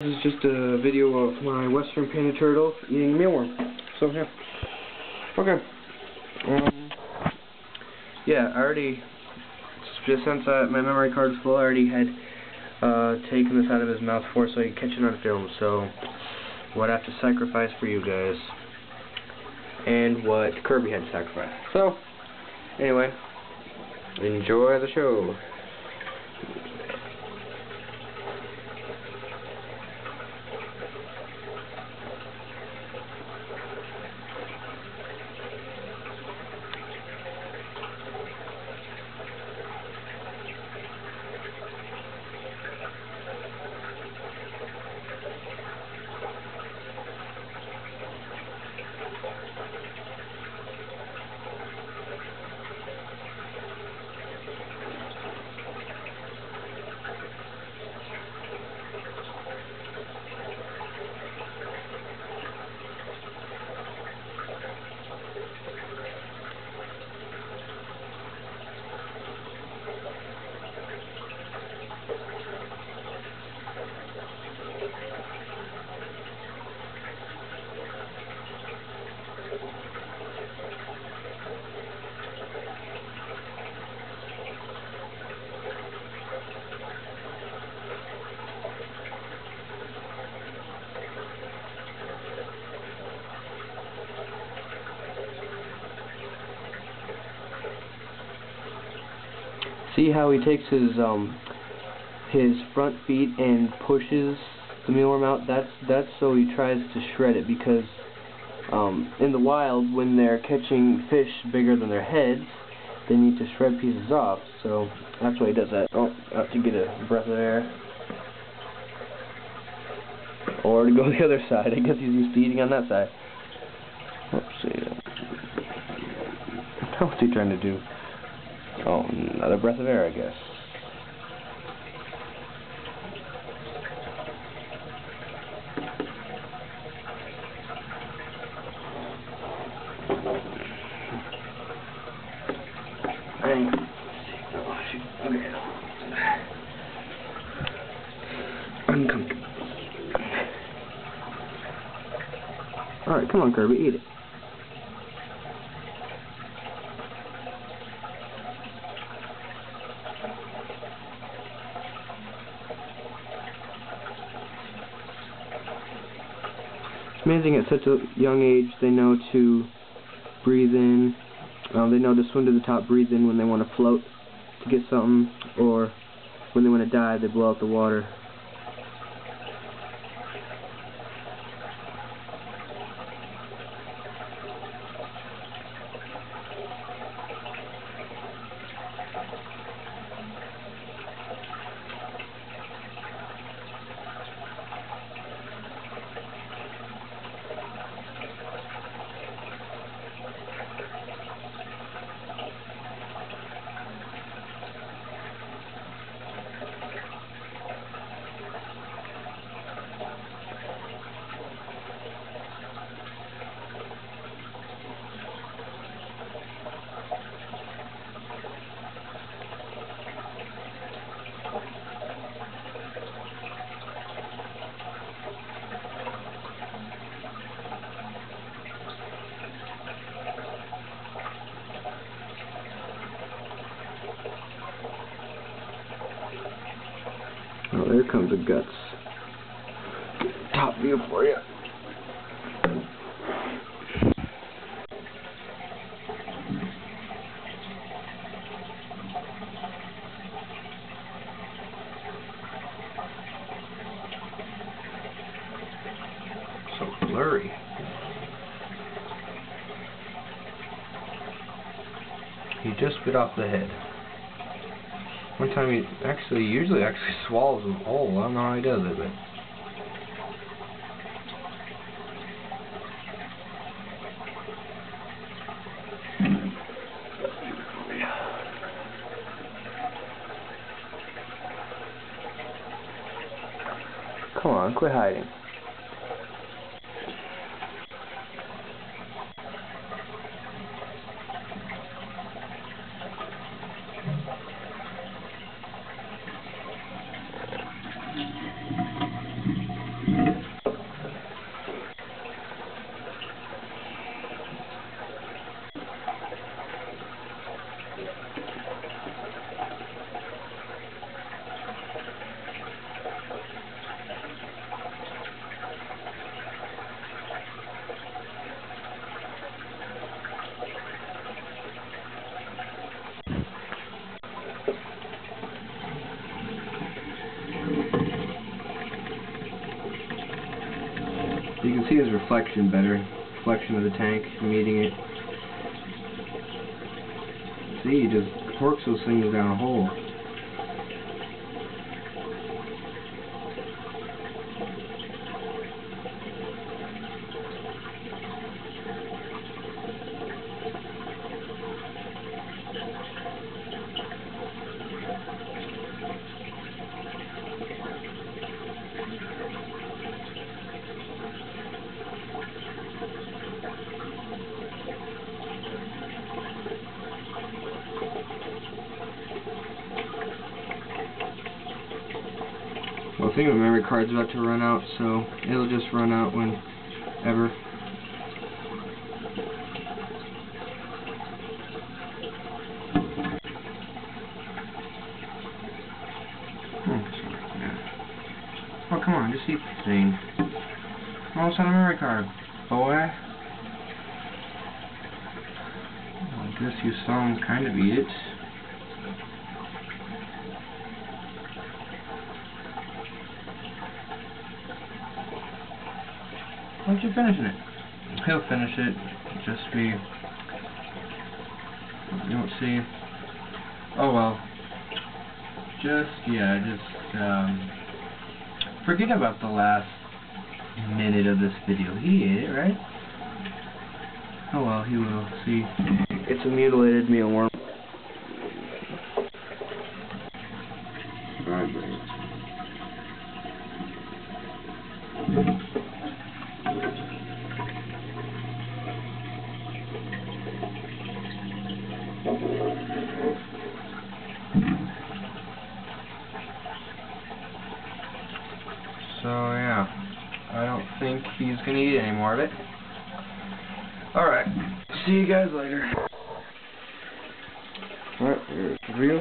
This is just a video of my western painted turtle eating mealworm. So yeah. Okay. Um, yeah, I already just since uh, my memory card is full, I already had uh, taken this out of his mouth for so I could catch it on film. So what I have to sacrifice for you guys, and what Kirby had to sacrifice. So anyway, enjoy the show. See how he takes his um his front feet and pushes the mealworm out? That's that's so he tries to shred it because um in the wild when they're catching fish bigger than their heads, they need to shred pieces off. So that's why he does that. Oh, have to get a breath of air. Or to go the other side. I guess he's used to eating on that side. Let's see. What's he trying to do? Oh, another breath of air, I guess. Uncomfortable. Alright, come on, Kirby, eat it. Amazing at such a young age they know to breathe in. Um, they know to swim to the top, breathe in when they want to float to get something, or when they want to dive, they blow out the water. There comes the guts. Top view for you. So blurry. He just bit off the head. One time he actually, usually actually swallows them whole. I don't know how he does it, but. Come on, quit hiding. You can see his reflection better. Reflection of the tank, meeting it. See, he just torques those things down a hole. Think the memory card's about to run out, so it'll just run out whenever. Hmm. Oh, come on, just eat the thing. Almost on a memory card, boy. I guess you saw him kind of eat it. Aren't you finishing it? He'll finish it. Just be. You won't see. Oh well. Just yeah, just um. Forget about the last minute of this video. He ate it, right? Oh well, he will. See. It's a mutilated mealworm. Alright, So yeah, I don't think he's gonna eat any more of it. Alright, see you guys later. Alright, here's the review.